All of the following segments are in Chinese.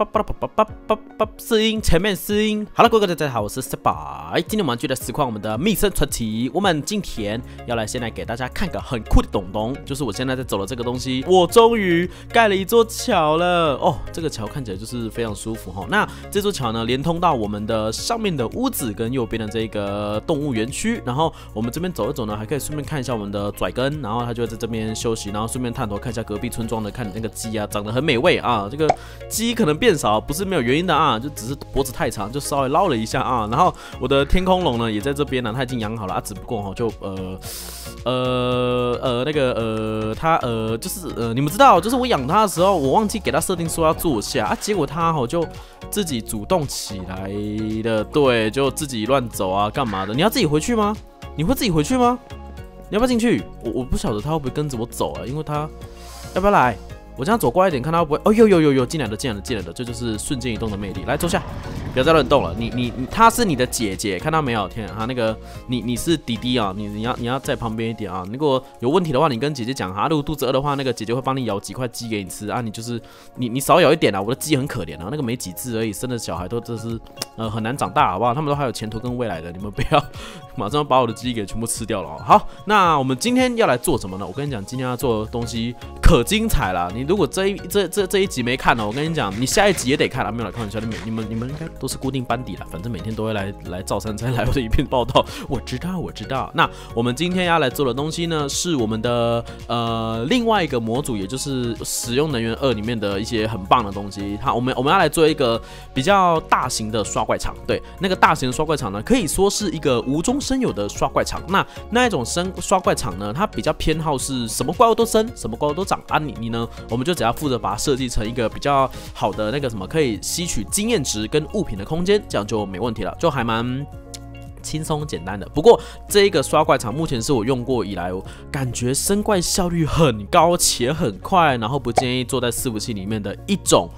叭叭叭叭叭叭叭，声音前面声音。好了，各位大家好，我是 s 白今天我们继续实况我们的密生传奇。我们今天要来先来给大家看个很酷的东东，就是我现在在走的这个东西。我终于盖了一座桥了哦，这个桥看起来就是非常舒服哈。那这座桥呢，连通到我们的上面的屋子跟右边的这个动物园区。然后我们这边走一走呢，还可以顺便看一下我们的拽根，然后他就在这边休息，然后顺便探头看一下隔壁村庄的，看那个鸡啊，长得很美味啊。这个鸡可能变。变少不是没有原因的啊，就只是脖子太长，就稍微捞了一下啊。然后我的天空龙呢也在这边呢，它已经养好了啊，只不过哈就呃呃呃那个呃它呃就是呃你们知道，就是我养它的时候，我忘记给它设定说要坐下啊，结果它哈就自己主动起来的，对，就自己乱走啊，干嘛的？你要自己回去吗？你会自己回去吗？你要不要进去？我我不晓得它会不会跟着我走啊，因为它要不要来？我这样走过来一点，看他不会。哦呦呦呦呦，进来的进来的进来的，这就是瞬间移动的魅力。来坐下，不要再乱动了。你你你，她是你的姐姐，看到没有？天啊，那个你你是弟弟啊，你你要你要在旁边一点啊。如果有问题的话，你跟姐姐讲哈。如果肚子饿的话，那个姐姐会帮你咬几块鸡给你吃啊。你就是你你少咬一点啊。我的鸡很可怜啊，那个没几只而已，生的小孩都这是呃很难长大，好不好？他们都还有前途跟未来的，你们不要 马上把我的鸡给全部吃掉了。哦好，那我们今天要来做什么呢？我跟你讲，今天要做的东西可精彩了。你。如果这一这这这一集没看呢，我跟你讲，你下一集也得看啊！没有来看玩笑，你们你们你们应该都是固定班底了，反正每天都会来来造三餐来我的一片报道。我知道我知道。那我们今天要来做的东西呢，是我们的呃另外一个模组，也就是使用能源二里面的一些很棒的东西。好，我们我们要来做一个比较大型的刷怪场。对，那个大型的刷怪场呢，可以说是一个无中生有的刷怪场。那那一种生刷怪场呢，它比较偏好是什么怪物都生，什么怪物都长啊。你你呢？我们就只要负责把它设计成一个比较好的那个什么，可以吸取经验值跟物品的空间，这样就没问题了，就还蛮轻松简单的。不过这一个刷怪场目前是我用过以来，感觉升怪效率很高且很快，然后不建议坐在伺服器里面的一种。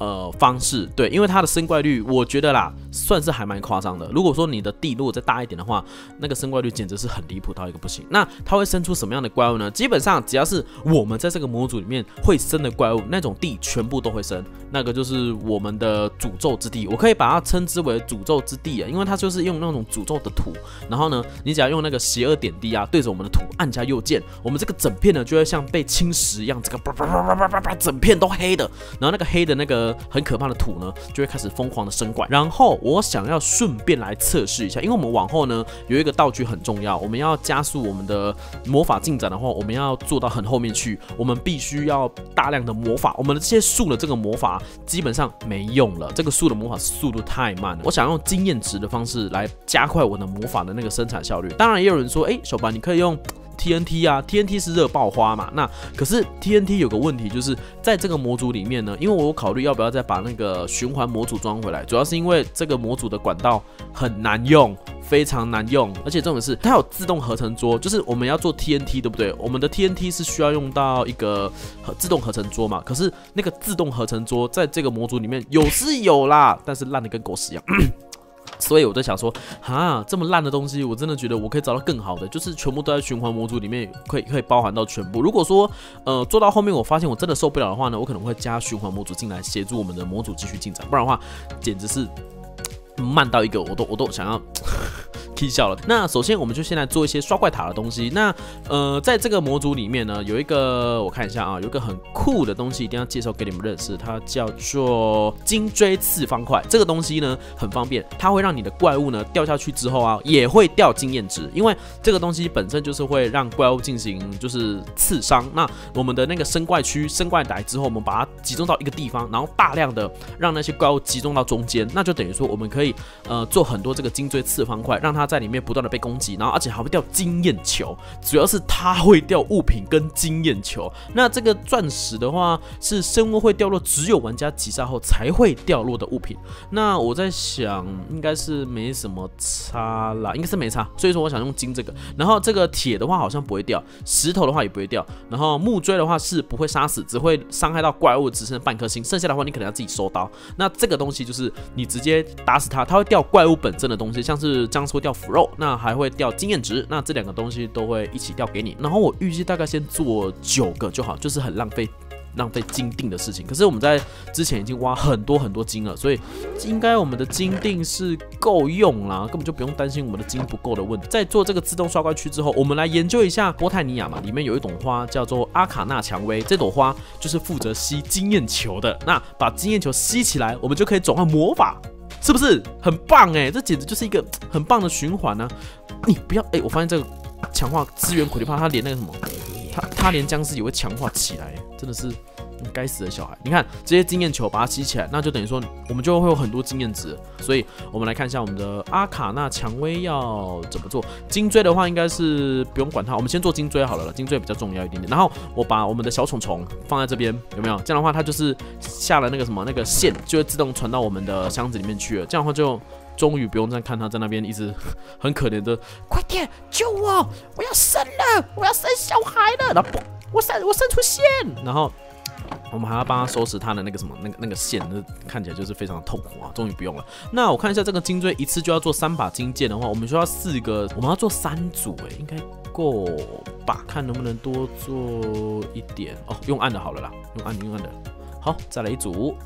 呃，方式对，因为它的生怪率，我觉得啦，算是还蛮夸张的。如果说你的地如果再大一点的话，那个生怪率简直是很离谱到一个不行。那它会生出什么样的怪物呢？基本上只要是我们在这个模组里面会生的怪物，那种地全部都会生。那个就是我们的诅咒之地，我可以把它称之为诅咒之地啊，因为它就是用那种诅咒的土。然后呢，你只要用那个邪恶点滴啊，对着我们的土按下右键，我们这个整片呢就会像被侵蚀一样，这个叭叭叭叭叭叭，整片都黑的。然后那个黑的那个。很可怕的土呢，就会开始疯狂的生怪。然后我想要顺便来测试一下，因为我们往后呢有一个道具很重要，我们要加速我们的魔法进展的话，我们要做到很后面去，我们必须要大量的魔法。我们的这些树的这个魔法基本上没用了，这个树的魔法速度太慢了。我想用经验值的方式来加快我的魔法的那个生产效率。当然也有人说，哎，小白你可以用。TNT 啊，TNT 是热爆花嘛？那可是 TNT 有个问题，就是在这个模组里面呢，因为我考虑要不要再把那个循环模组装回来，主要是因为这个模组的管道很难用，非常难用，而且重点是它有自动合成桌，就是我们要做 TNT 对不对？我们的 TNT 是需要用到一个自动合成桌嘛？可是那个自动合成桌在这个模组里面有是有啦，但是烂的跟狗屎一样。所以我在想说，哈，这么烂的东西，我真的觉得我可以找到更好的，就是全部都在循环模组里面，可以可以包含到全部。如果说，呃，做到后面我发现我真的受不了的话呢，我可能会加循环模组进来协助我们的模组继续进展，不然的话，简直是慢到一个我都我都想要。踢笑了。那首先，我们就先来做一些刷怪塔的东西。那呃，在这个模组里面呢，有一个我看一下啊，有一个很酷的东西，一定要介绍给你们认识。它叫做金锥刺方块。这个东西呢，很方便，它会让你的怪物呢掉下去之后啊，也会掉经验值。因为这个东西本身就是会让怪物进行就是刺伤。那我们的那个生怪区生怪来之后，我们把它集中到一个地方，然后大量的让那些怪物集中到中间，那就等于说我们可以呃做很多这个金锥刺方块，让它。在里面不断的被攻击，然后而且还会掉经验球，主要是它会掉物品跟经验球。那这个钻石的话，是生物会掉落，只有玩家击杀后才会掉落的物品。那我在想，应该是没什么差啦，应该是没差。所以说我想用金这个，然后这个铁的话好像不会掉，石头的话也不会掉，然后木锥的话是不会杀死，只会伤害到怪物，只剩半颗星，剩下的话你可能要自己收刀。那这个东西就是你直接打死它，它会掉怪物本身的东西，像是僵尸会掉。腐肉，那还会掉经验值，那这两个东西都会一起掉给你。然后我预计大概先做九个就好，就是很浪费浪费金锭的事情。可是我们在之前已经挖很多很多金了，所以应该我们的金锭是够用啦，根本就不用担心我们的金不够的问题。在做这个自动刷怪区之后，我们来研究一下波泰尼亚嘛，里面有一朵花叫做阿卡纳蔷薇，这朵花就是负责吸经验球的。那把经验球吸起来，我们就可以转换魔法。是不是很棒哎？这简直就是一个很棒的循环呢！你不要哎，我发现这个强化资源苦力怕，它连那个什么，它它连僵尸也会强化起来，真的是。该死的小孩！你看这些经验球，把它吸起来，那就等于说我们就会有很多经验值。所以，我们来看一下我们的阿卡纳蔷薇要怎么做。金锥的话，应该是不用管它，我们先做金锥好了了。金锥比较重要一点点。然后我把我们的小虫虫放在这边，有没有？这样的话，它就是下了那个什么那个线，就会自动传到我们的箱子里面去了。这样的话，就终于不用再看它在那边一直很可怜的，快点救我！我要生了，我要生小孩了。然后我生我生出线，然后。我们还要帮他收拾他的那个什么，那个那个线，那看起来就是非常的痛苦啊！终于不用了。那我看一下这个金锥，一次就要做三把金剑的话，我们需要四个，我们要做三组，哎，应该够吧？看能不能多做一点哦。用暗的好了啦，用暗的，用暗的。好，再来一组。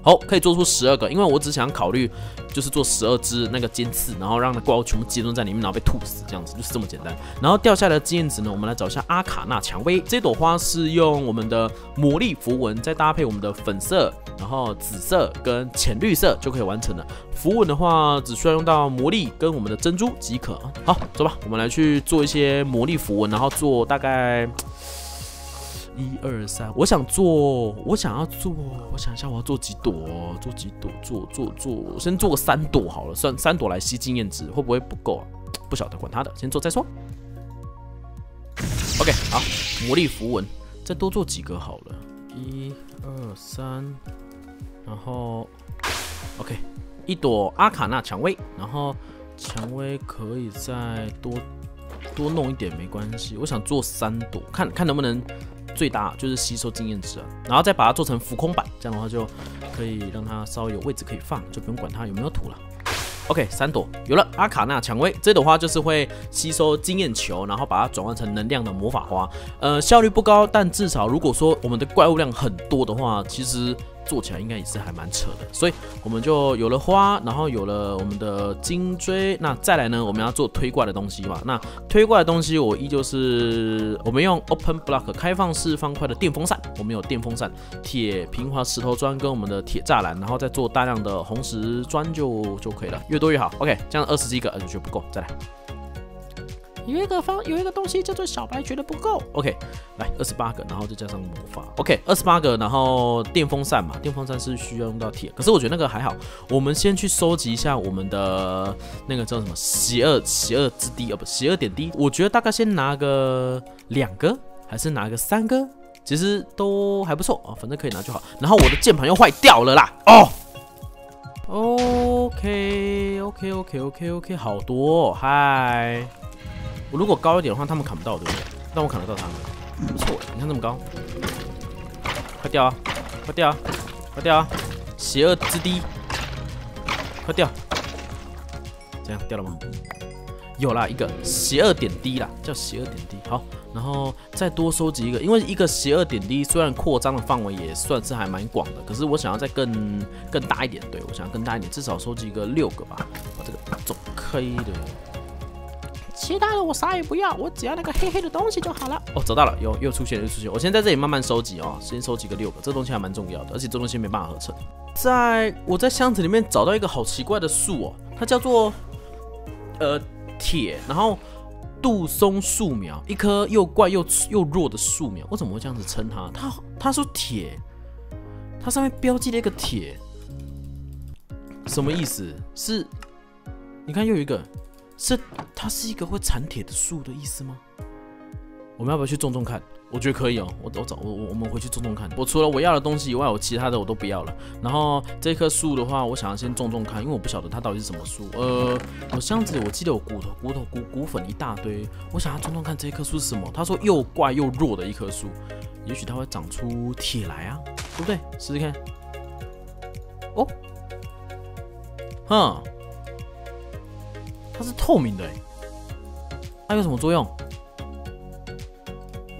好，可以做出十二个，因为我只想考虑，就是做十二只那个尖刺，然后让那怪物全部集中在里面，然后被吐死，这样子就是这么简单。然后掉下来的经验值呢，我们来找一下阿卡纳蔷薇，这朵花是用我们的魔力符文，再搭配我们的粉色、然后紫色跟浅绿色就可以完成了。符文的话，只需要用到魔力跟我们的珍珠即可。好，走吧，我们来去做一些魔力符文，然后做大概。一二三，我想做，我想要做，我想一下，我要做几朵？做几朵？做做做，先做个三朵好了，算三朵来吸经验值，会不会不够啊？不晓得，管他的，先做再说。OK，好，魔力符文，再多做几个好了。一二三，然后 OK，一朵阿卡纳蔷薇，然后蔷薇可以再多多弄一点，没关系。我想做三朵，看看能不能。最大就是吸收经验值，然后再把它做成浮空板，这样的话就可以让它稍微有位置可以放，就不用管它有没有土了。OK，三朵有了，阿卡纳蔷薇这朵花就是会吸收经验球，然后把它转换成能量的魔法花。呃，效率不高，但至少如果说我们的怪物量很多的话，其实。做起来应该也是还蛮扯的，所以我们就有了花，然后有了我们的金锥，那再来呢，我们要做推挂的东西嘛。那推挂的东西，我依旧是我们用 open block 开放式方块的电风扇，我们有电风扇、铁平滑石头砖跟我们的铁栅栏，然后再做大量的红石砖就就可以了，越多越好。OK，这样二十几个，呃，觉不够，再来。有一个方有一个东西叫做小白觉得不够，OK，来二十八个，然后再加上魔法，OK，二十八个，然后电风扇嘛，电风扇是需要用到铁，可是我觉得那个还好，我们先去收集一下我们的那个叫什么邪恶邪恶之滴，哦不，邪恶点滴，我觉得大概先拿个两个，还是拿个三个，其实都还不错啊，反正可以拿就好。然后我的键盘又坏掉了啦，哦，OK OK OK OK OK，好多，嗨。我如果高一点的话，他们砍不到，对不对？但我砍得到他们，不错。你看这么高，快掉啊！快掉啊！快掉啊！邪恶之滴，快掉！这样掉了吗？有啦，一个邪恶点滴啦，叫邪恶点滴。好，然后再多收集一个，因为一个邪恶点滴虽然扩张的范围也算是还蛮广的，可是我想要再更更大一点。对我想要更大一点，至少收集一个六个吧。把这个走开的。其他的我啥也不要，我只要那个黑黑的东西就好了。哦，找到了，又又出现，又出现。我先在这里慢慢收集哦，先收集个六个，这东西还蛮重要的，而且这东西没办法合成。在我在箱子里面找到一个好奇怪的树哦，它叫做呃铁，然后杜松树苗，一棵又怪又又弱的树苗。我怎么会这样子称它？它它说铁，它上面标记了一个铁，什么意思？是，你看又有一个。是它是一个会产铁的树的意思吗？我们要不要去种种看？我觉得可以哦。我我找我我我们回去种种看。我除了我要的东西以外，我其他的我都不要了。然后这棵树的话，我想要先种种看，因为我不晓得它到底是什么树。呃，我箱子里我记得有骨头、骨头、骨骨粉一大堆。我想要种种看这棵树是什么。他说又怪又弱的一棵树，也许它会长出铁来啊，对不对？试试看。哦，哼。它是透明的，它有什么作用？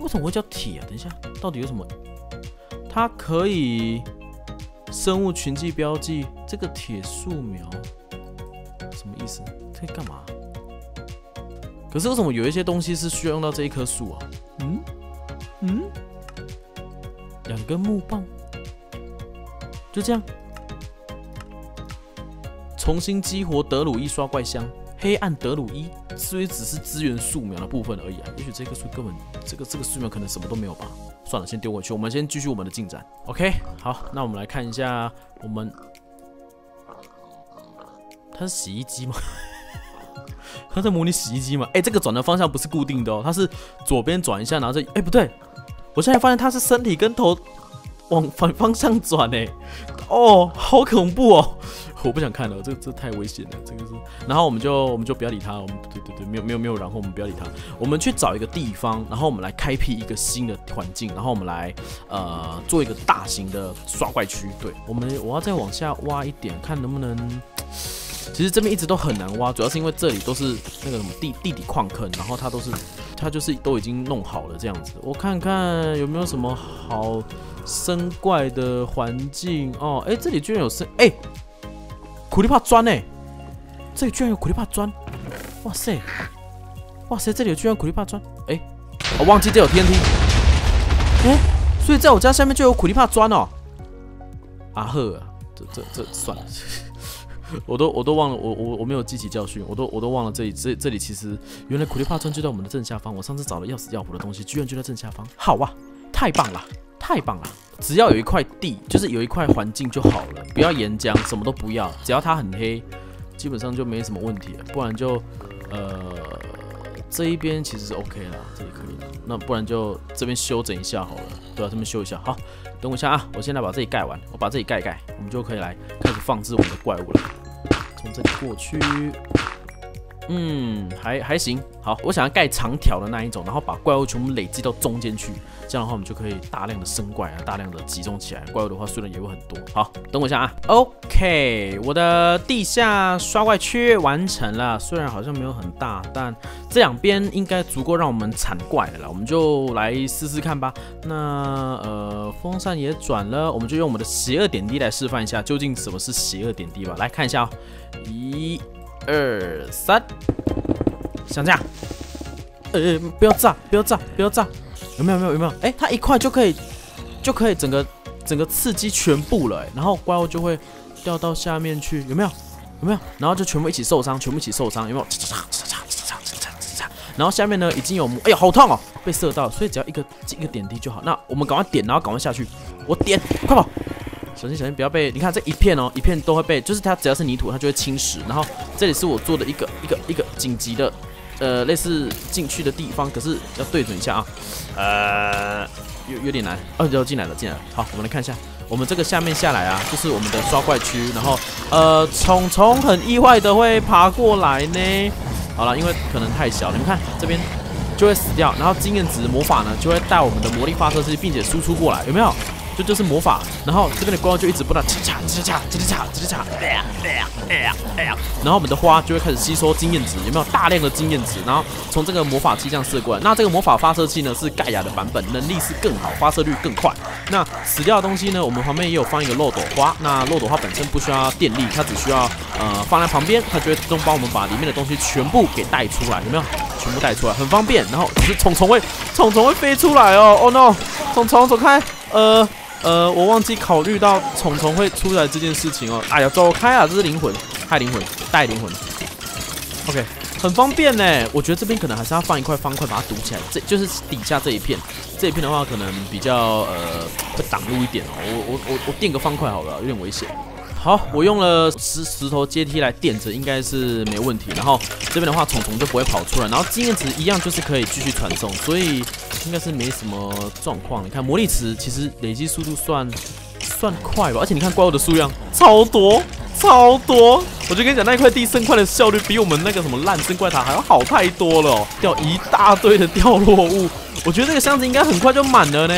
为什么会叫铁啊？等一下，到底有什么它可以生物群迹标记这个铁树苗，什么意思？可以干嘛？可是为什么有一些东西是需要用到这一棵树啊？嗯嗯，两根木棒，就这样，重新激活德鲁伊刷怪箱，黑暗德鲁伊，所以只是支援树苗的部分而已啊。也许这棵树根本这个这个树苗可能什么都没有吧。算了，先丢回去，我们先继续我们的进展。OK，好，那我们来看一下我们，它是洗衣机吗？它在模拟洗衣机吗？哎，这个转的方向不是固定的哦，它是左边转一下，然后这……哎，不对，我现在发现它是身体跟头往反方向转哎，哦，好恐怖哦。我不想看了，这这太危险了，这个是。然后我们就我们就不要理他，我们对对对，没有没有没有，然后我们不要理他，我们去找一个地方，然后我们来开辟一个新的环境，然后我们来呃做一个大型的刷怪区。对我们，我要再往下挖一点，看能不能。其实这边一直都很难挖，主要是因为这里都是那个什么地地底矿坑，然后它都是它就是都已经弄好了这样子。我看看有没有什么好生怪的环境哦。哎，这里居然有生哎。苦力怕砖呢？这里居然有苦力怕砖！哇塞，哇塞，这里居然有苦力怕砖！哎，我忘记这有天梯。哎，所以在我家下面就有苦力怕砖哦。啊呵，这这这算了，我都我都忘了，我我我没有记起教训，我都我都忘了这里这这里其实原来苦力怕砖就在我们的正下方。我上次找了要死要活的东西，居然就在正下方。好啊，太棒了，太棒了！只要有一块地，就是有一块环境就好了，不要岩浆，什么都不要，只要它很黑，基本上就没什么问题了。不然就，呃，这一边其实是 OK 啦，这里可以了。那不然就这边修整一下好了，对吧？这边修一下。好，等我一下啊，我现在把这里盖完，我把这里盖盖，我们就可以来开始放置我们的怪物了。从这里过去。嗯，还还行。好，我想要盖长条的那一种，然后把怪物全部累积到中间去，这样的话我们就可以大量的生怪啊，大量的集中起来。怪物的话虽然也会很多。好，等我一下啊。OK，我的地下刷怪区完成了，虽然好像没有很大，但这两边应该足够让我们产怪的了。我们就来试试看吧。那呃，风扇也转了，我们就用我们的邪恶点滴来示范一下，究竟什么是邪恶点滴吧。来看一下哦，一。二三，像这样，呃，不要炸，不要炸，不要炸，有没有？有没有？有没有？哎，它一块就可以，就可以整个整个刺激全部了，哎，然后怪物就会掉到下面去，有没有？有没有？然后就全部一起受伤，全部一起受伤，有没有？然后下面呢已经有，哎呀，好痛哦，被射到，所以只要一个一个点滴就好。那我们赶快点，然后赶快下去，我点，快跑！小心小心，不要被你看这一片哦，一片都会被，就是它只要是泥土，它就会侵蚀。然后这里是我做的一个一个一个紧急的，呃，类似进去的地方，可是要对准一下啊，呃，有有点难。哦，就进来了，进来了。好，我们来看一下，我们这个下面下来啊，就是我们的刷怪区。然后，呃，虫虫很意外的会爬过来呢。好了，因为可能太小，你们看这边就会死掉。然后经验值魔法呢，就会带我们的魔力发射器，并且输出过来，有没有？这就是魔法，然后这边的光就一直不断吱嚓吱嚓吱嚓吱嚓，哎呀哎呀哎呀哎呀，然后我们的花就会开始吸收经验值，有没有大量的经验值？然后从这个魔法器这样射过来，那这个魔法发射器呢是盖亚的版本，能力是更好，发射率更快。那死掉的东西呢，我们旁边也有放一个漏斗花，那漏斗花本身不需要电力，它只需要呃放在旁边，它就会自动帮我们把里面的东西全部给带出来，有没有？全部带出来，很方便。然后只是虫虫会虫虫会飞出来哦，Oh no，虫虫走开，呃。呃，我忘记考虑到虫虫会出来这件事情哦。哎呀，走开啊！这是灵魂，害灵魂，带灵魂。OK，很方便呢。我觉得这边可能还是要放一块方块把它堵起来，这就是底下这一片。这一片的话，可能比较呃会挡路一点哦。我我我我垫个方块好了，有点危险。好，我用了石石头阶梯来垫着，应该是没问题。然后这边的话，虫虫就不会跑出来。然后经验值一样，就是可以继续传送，所以应该是没什么状况。你看魔力池其实累积速度算算快吧，而且你看怪物的数量超多超多。我就跟你讲，那一块地生块的效率比我们那个什么烂生怪塔还要好太多了，掉一大堆的掉落物。我觉得这个箱子应该很快就满了呢。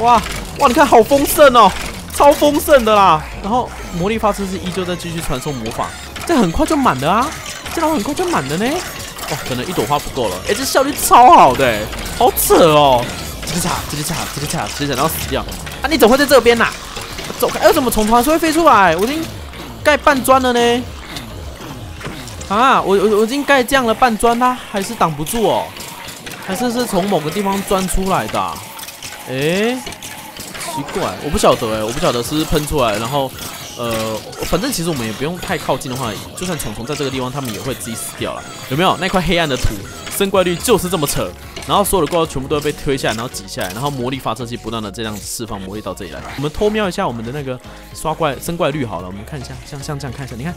哇哇，你看好丰盛哦。超丰盛的啦，然后魔力发射是依旧在继续传送魔法，这很快就满了啊，这样很快就满了呢。哇，可能一朵花不够了，哎，这效率超好的，好扯哦！这个叉，这个叉，这个叉，这个叉，然后死掉。啊，你怎么会在这边呐？走开！哎，怎么虫虫还是会飞出来？我已经盖半砖了呢。啊，我我我已经盖这样了半砖，它还是挡不住哦。还是是从某个地方钻出来的？哎，奇怪，我不晓得哎，我不晓得是喷出来，然后。呃，反正其实我们也不用太靠近的话，就算虫虫在这个地方，他们也会自己死掉了。有没有那块黑暗的土？生怪率就是这么扯。然后所有的怪物全部都会被推下来，然后挤下来，然后魔力发射器不断的这样释放魔力到这里来。我们偷瞄一下我们的那个刷怪生怪率好了，我们看一下，像像这样看一下，你看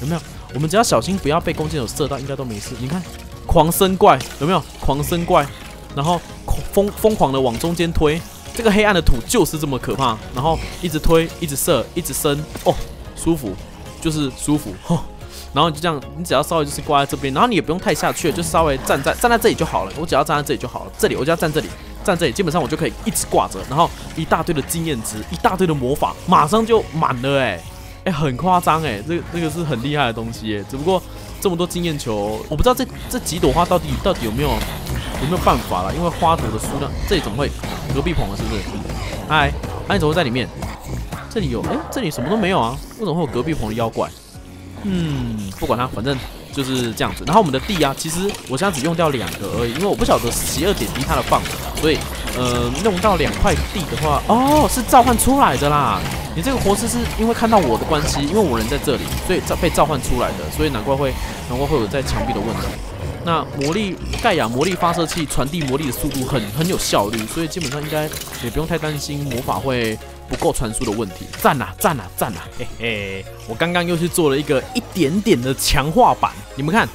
有没有？我们只要小心不要被弓箭手射到，应该都没事。你看，狂生怪有没有？狂生怪，然后疯疯狂的往中间推。这个黑暗的土就是这么可怕，然后一直推，一直射，一直升，哦，舒服，就是舒服，吼，然后你就这样，你只要稍微就是挂在这边，然后你也不用太下去，就稍微站在站在这里就好了，我只要站在这里就好了，这里我就要站这里，站这里，基本上我就可以一直挂着，然后一大堆的经验值，一大堆的魔法，马上就满了，哎，哎，很夸张，哎，这个这个是很厉害的东西，哎，只不过这么多经验球，我不知道这这几朵花到底到底有没有。有没有办法了？因为花朵的数量，这里怎么会隔壁棚了？是不是？嗨，你怎么会在里面？这里有，哎，这里什么都没有啊？为什么会有隔壁棚的妖怪？嗯，不管它，反正就是这样子。然后我们的地啊，其实我现在只用掉两个而已，因为我不晓得邪恶点滴它的范围，所以呃，用到两块地的话，哦，是召唤出来的啦。你这个活尸是因为看到我的关系，因为我人在这里，所以召被召唤出来的，所以难怪会难怪会有在墙壁的问题。那魔力盖亚魔力发射器传递魔力的速度很很有效率，所以基本上应该也不用太担心魔法会不够传输的问题。赞呐赞呐赞呐！嘿嘿，我刚刚又去做了一个一点点的强化版，你们看，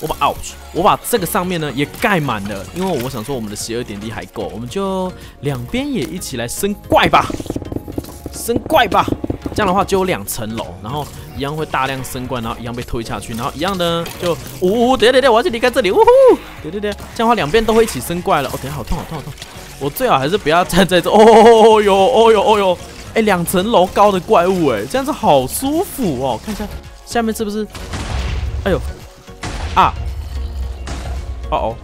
我把 ouch，我把这个上面呢也盖满了，因为我想说我们的邪恶点滴还够，我们就两边也一起来升怪吧，升怪吧。这样的话就有两层楼，然后一样会大量升冠，然后一样被推下去，然后一样的就呜，对对对，我要去离开这里，呜呼，对对对，这样的话两边都会一起升怪了。哦，等下好痛好痛好痛，我最好还是不要站在这。哦哟哦哟哦哟，哎，两层楼高的怪物，哎，这样子好舒服哦。看一下下面是不是？哎呦啊，哦哦，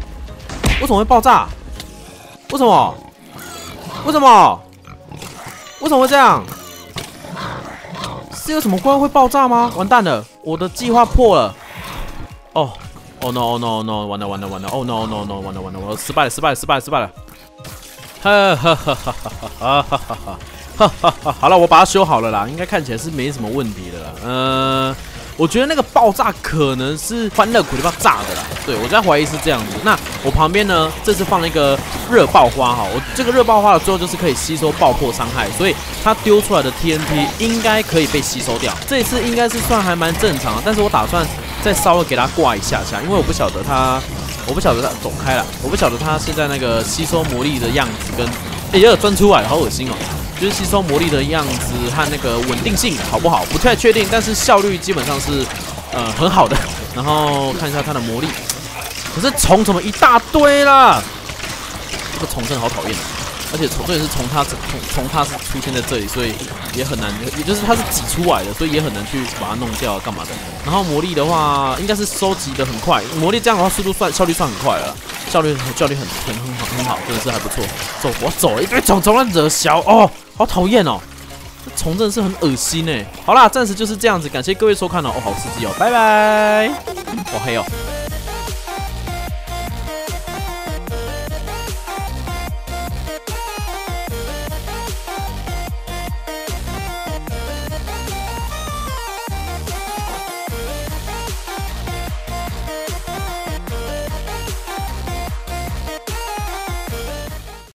为什么会爆炸？为什么？为什么？为什么会这样？是有什么怪物会爆炸吗？完蛋了，我的计划破了。哦，哦 no no no，完了完了完了，哦 no no no，完了完了，我失败了失败了失败了失败了。哈哈哈哈哈哈哈哈哈！好了，我把它修好了啦，应该看起来是没什么问题的啦。嗯。我觉得那个爆炸可能是欢乐苦力怕炸的啦，对我在怀疑是这样子。那我旁边呢，这次放了一个热爆花哈，我这个热爆花的最后就是可以吸收爆破伤害，所以它丢出来的 TNT 应该可以被吸收掉。这次应该是算还蛮正常，但是我打算再稍微给它挂一下下，因为我不晓得它，我不晓得它走开了，我不晓得它现在那个吸收魔力的样子跟，哎呀钻出来，好恶心哦。就是吸收魔力的样子和那个稳定性好不好？不太确定，但是效率基本上是呃很好的。然后看一下它的魔力，可是虫怎么一大堆啦？这个虫真的好讨厌，而且虫这也是从它从从它是出现在这里，所以也很难，也就是它是挤出来的，所以也很难去把它弄掉干嘛的。然后魔力的话，应该是收集的很快，魔力这样的话速度算效率算很快了，效率效率很很很好很好，真的是还不错。走，我走了一堆虫虫来惹小哦。好讨厌哦，这虫真的是很恶心哎。好啦，暂时就是这样子，感谢各位收看哦。哦，好刺激哦，拜拜。好黑哦。